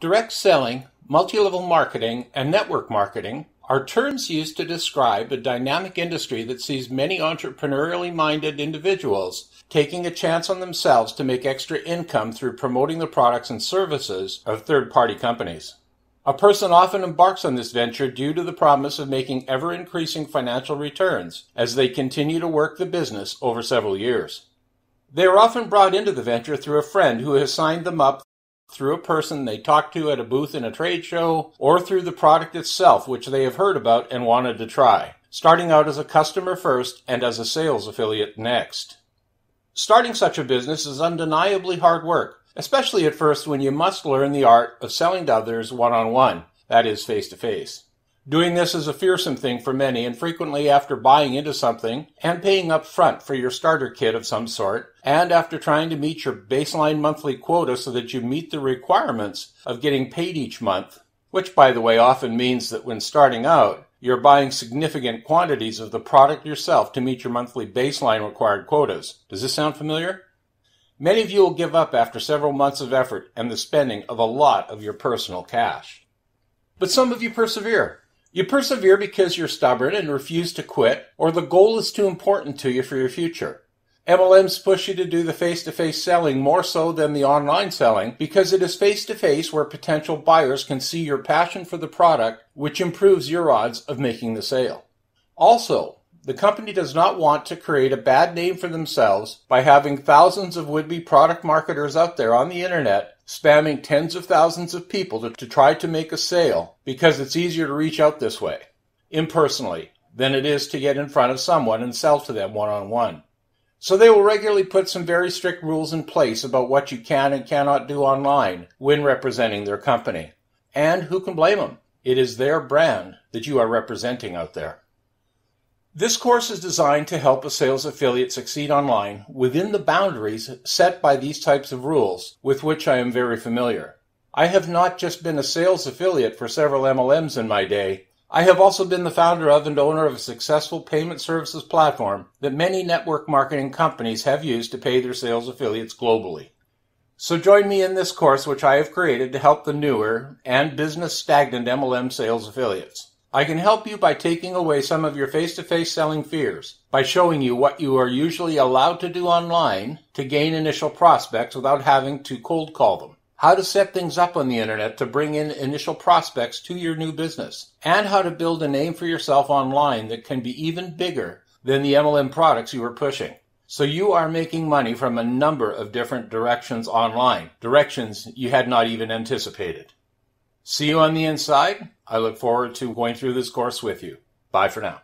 Direct selling, multi-level marketing, and network marketing are terms used to describe a dynamic industry that sees many entrepreneurially minded individuals taking a chance on themselves to make extra income through promoting the products and services of third party companies. A person often embarks on this venture due to the promise of making ever increasing financial returns as they continue to work the business over several years. They are often brought into the venture through a friend who has signed them up through a person they talked to at a booth in a trade show, or through the product itself, which they have heard about and wanted to try, starting out as a customer first and as a sales affiliate next. Starting such a business is undeniably hard work, especially at first when you must learn the art of selling to others one on one, that is, face to face. Doing this is a fearsome thing for many, and frequently after buying into something and paying up front for your starter kit of some sort, and after trying to meet your baseline monthly quota so that you meet the requirements of getting paid each month, which by the way often means that when starting out, you're buying significant quantities of the product yourself to meet your monthly baseline required quotas. Does this sound familiar? Many of you will give up after several months of effort and the spending of a lot of your personal cash. But some of you persevere. You persevere because you're stubborn and refuse to quit, or the goal is too important to you for your future. MLMs push you to do the face to face selling more so than the online selling because it is face to face where potential buyers can see your passion for the product, which improves your odds of making the sale. Also, the company does not want to create a bad name for themselves by having thousands of would be product marketers out there on the internet spamming tens of thousands of people to, to, try to make a sale because it's easier to reach out this way, impersonally, than it is to get in front of someone and sell to them one on one. So they will regularly put some very strict rules in place about what you can and cannot do online when representing their company. And who can blame them? It is their brand that you are representing out there. This course is designed to help a sales affiliate succeed online within the boundaries set by these types of rules, with which I am very familiar. I have not just been a sales affiliate for several MLMs in my day, I have also been the founder of and owner of a successful payment services platform that many network marketing companies have used to pay their sales affiliates globally. So join me in this course which I have created to help the newer and business stagnant MLM sales affiliates. I can help you by taking away some of your face to face selling fears, by showing you what you are usually allowed to do online to gain initial prospects without having to cold call them, how to set things up on the internet to bring in initial prospects to your new business, and how to build a name for yourself online that can be even bigger than the MLM products you are pushing. So you are making money from a number of different directions online, directions you had not even anticipated. See you on the inside. I look forward to going through this course with you. Bye for now.